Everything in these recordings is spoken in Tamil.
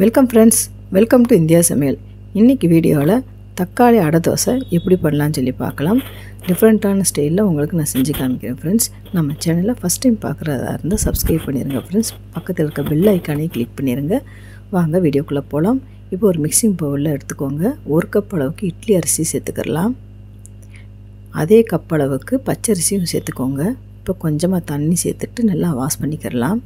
Welcome friends welcome to India சமையல் இன்றைக்கி வீடியோவில் தக்காளி அடை தோசை எப்படி பண்ணலான்னு சொல்லி பார்க்கலாம். டிஃப்ரெண்ட்டான ஸ்டைலில் உங்களுக்கு நான் செஞ்சு காமிக்கிறேன் ஃப்ரெண்ட்ஸ் நம்ம சேனலை ஃபஸ்ட் டைம் பார்க்குறதா இருந்தால் சப்ஸ்கிரைப் பண்ணிடுங்க ஃப்ரெண்ட்ஸ் பக்கத்தில் இருக்க பெல் ஐக்கானே கிளிக் பண்ணிடுங்க வாங்க வீடியோக்குள்ளே போகலாம் இப்போ ஒரு மிக்சிங் பவுலில் எடுத்துக்கோங்க. ஒரு கப் அளவுக்கு இட்லி அரிசி சேர்த்துக்கிறலாம் அதே கப் அளவுக்கு பச்சரிசியும் சேர்த்துக்கோங்க. இப்போ கொஞ்சமாக தண்ணி சேர்த்துட்டு நல்லா வாஷ் பண்ணிக்கிடலாம்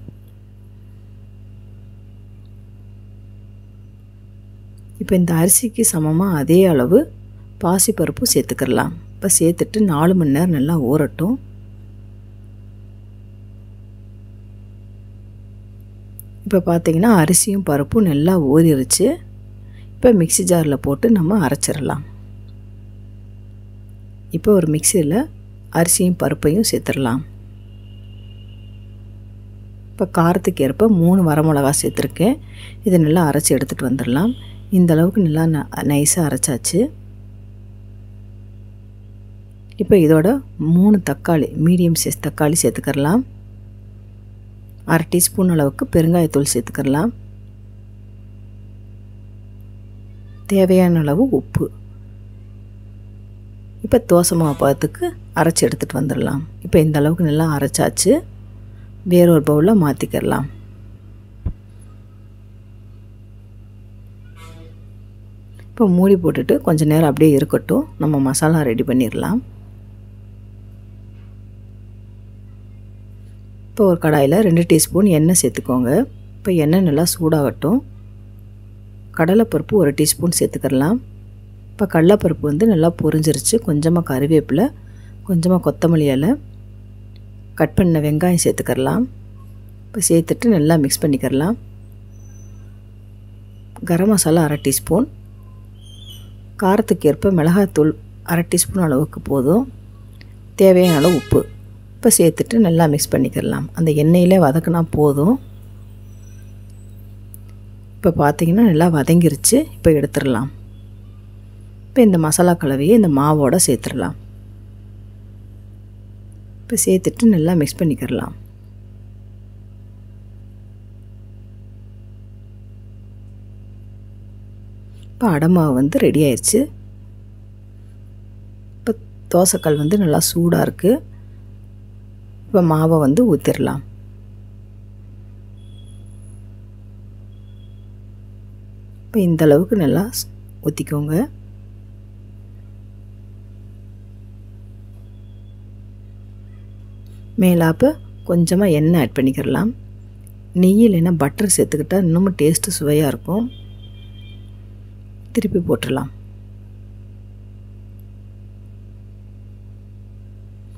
இப்போ இந்த அரிசிக்கு சமமாக அதே அளவு பாசிப்பருப்பு சேர்த்துக்கிடலாம் இப்போ சேர்த்துட்டு நாலு மணி நேரம் நல்லா ஊறட்டும். இப்போ பார்த்தீங்கன்னா அரிசியும் பருப்பும் நல்லா ஊறிடுச்சு இப்போ மிக்சி ஜாரில் போட்டு நம்ம அரைச்சிடலாம். இப்போ ஒரு மிக்சியில் அரிசியும் பருப்பையும் சேர்த்துடலாம். இப்போ காரத்துக்கு ஏற்ப மூணு வரமிளகா சேர்த்துருக்கேன். இதை நல்லா அரைச்சி எடுத்துகிட்டு வந்துடலாம். இந்த அளவுக்கு நல்லா ந நைஸாக அரைச்சாச்சு. இப்போ இதோட மூணு தக்காளி மீடியம் சைஸ் தக்காளி சேர்த்துக்கரலாம் அரை டீஸ்பூன் அளவுக்கு பெருங்காயத்தூள் சேர்த்துக்கரலாம் தேவையான அளவு உப்பு. இப்போ தோசை மாவு பதத்துக்கு அரைச்சி எடுத்துகிட்டு வந்துடலாம். இப்போ இந்த அளவுக்கு நல்லா அரைச்சாச்சு. வேறொரு பவுலில் மாற்றிக்கிடலாம் இப்போ மூடி போட்டுட்டு கொஞ்சம் நேரம் அப்படியே இருக்கட்டும். நம்ம மசாலா ரெடி பண்ணிடலாம். இப்போ ஒரு கடாயில் ரெண்டு டீஸ்பூன் எண்ணெய் சேர்த்துக்கோங்க. இப்போ எண்ணெய் நல்லா சூடாகட்டும். கடலைப்பருப்பு ஒரு டீஸ்பூன் சேர்த்துக்கிடலாம் இப்போ கடலைப்பருப்பு வந்து நல்லா பொரிஞ்சிருச்சு. கொஞ்சமாக கருவேப்பிலை கொஞ்சமாக கொத்தமல்லி இலை கட் பண்ண வெங்காயம் சேர்த்துக்கிடலாம் இப்போ சேர்த்துட்டு நல்லா மிக்ஸ் பண்ணிக்கிறலாம் கரம் மசாலா அரை டீஸ்பூன். காரத்துக்கு ஏற்ப மிளகாத்தூள் அரை டீஸ்பூன் அளவுக்கு போதும். தேவையான அளவு உப்பு. இப்போ சேர்த்துட்டு நல்லா மிக்ஸ் பண்ணிக்கிடலாம். அந்த எண்ணெயிலே வதக்கினா போதும். இப்போ பார்த்தீங்கன்னா நல்லா வதங்கிருச்சு. இப்போ எடுத்துடலாம். இப்போ இந்த மசாலா கலவையை இந்த மாவோடு சேர்த்துடலாம். இப்போ சேர்த்துட்டு நல்லா மிக்ஸ் பண்ணிக்கிடலாம். இப்போ அடமாவு வந்து ரெடி ஆயிடுச்சு இப்போ தோசைக்கல் வந்து நல்லா சூடாக இருக்குது இப்போ மாவை வந்து ஊற்றிடலாம் இப்போ இந்த அளவுக்கு நல்லா ஊற்றிக்கோங்க மேலாப்போ கொஞ்சமாக எண்ணெய் ஆட் பண்ணிக்கிடலாம் நெய் இல்லைன்னா பட்டர் சேர்த்துக்கிட்டால் இன்னமும் டேஸ்ட்டு சுவையாக இருக்கும். திருப்பி போட்டுடலாம்.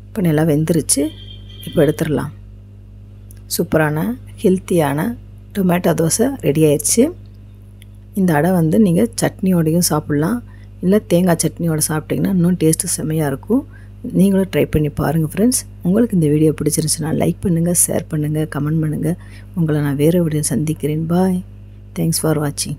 இப்போ நல்லா வெந்துருச்சு. இப்போ எடுத்துடலாம். சூப்பரான ஹெல்த்தியான டொமேட்டோ தோசை ரெடி ஆயிடுச்சு. இந்த அடை வந்து நீங்கள் சட்னியோடையும் சாப்பிட்லாம். இல்லை தேங்காய் சட்னியோடு சாப்பிட்டிங்கன்னா இன்னும் டேஸ்ட்டு செம்மையாக இருக்கும். நீங்களும் ட்ரை பண்ணி பாருங்கள் ஃப்ரெண்ட்ஸ் உங்களுக்கு இந்த வீடியோ பிடிச்சிருந்துச்சுன்னா லைக் பண்ணுங்கள் ஷேர் பண்ணுங்கள் கமெண்ட் பண்ணுங்கள் உங்களை நான் வேறு வீடியோ சந்திக்கிறேன். பாய் தேங்க்ஸ் ஃபார் வாட்சிங்